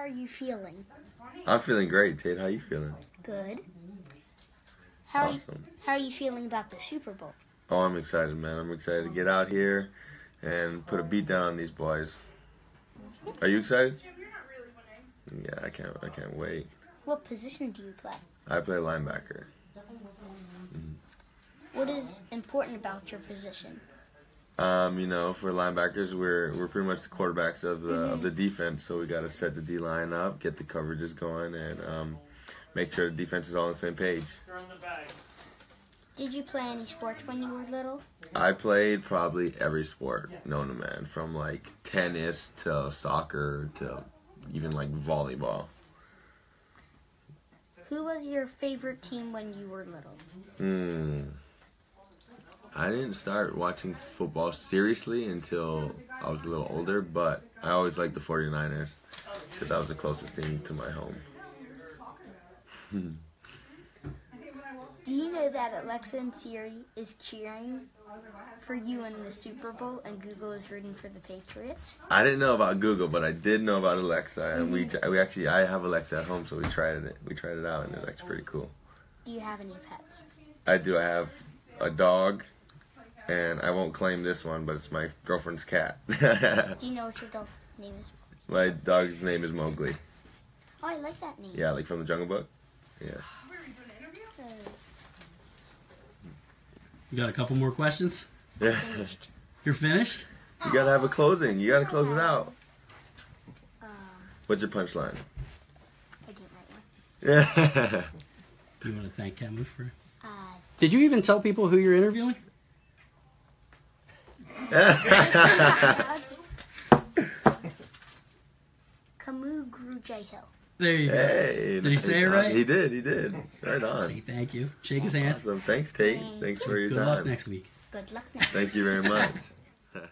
are you feeling? I'm feeling great, Tate. How are you feeling? Good. How are you, Awesome. how are you feeling about the Super Bowl? Oh, I'm excited, man. I'm excited to get out here and put a beat down on these boys. Are you excited? Yeah, I can't. I can't wait. What position do you play? I play linebacker. What is important about your position? Um, you know, for linebackers, we're we're pretty much the quarterbacks of the of the defense. So we got to set the D line up, get the coverages going, and um, make sure the defense is all on the same page. Did you play any sports when you were little? I played probably every sport known to man, from like tennis to soccer to even like volleyball. Who was your favorite team when you were little? Hmm. I didn't start watching football seriously until I was a little older, but I always liked the 49ers because that was the closest thing to my home. Do you know that Alexa and Siri is cheering for you in the Super Bowl and Google is rooting for the Patriots? I didn't know about Google, but I did know about Alexa, and we mm-hmm. we actually I have Alexa at home, so we tried it. We tried it out, and it was actually pretty cool. Do you have any pets? I do. I have a dog, and I won't claim this one, but it's my girlfriend's cat. Do you know what your dog's name is? my dog's name is Mowgli. Oh, I like that name. Yeah, like from the Jungle Book. Yeah. You got a couple more questions? Yeah. finished. You're finished? You gotta have a closing. You gotta close it out. Um, What's your punchline? I didn't write one. Yeah. Do you want to thank Kamu for? Uh, Did you even tell people who you're interviewing? Kamu Grugier Hill. There you go. hey. Did he say it right? He did. He did. Right on. Say thank you. Shake his hand. Awesome. Thanks, Tate. Thanks for your Good time. Good luck next week. Good luck next Thank you very much.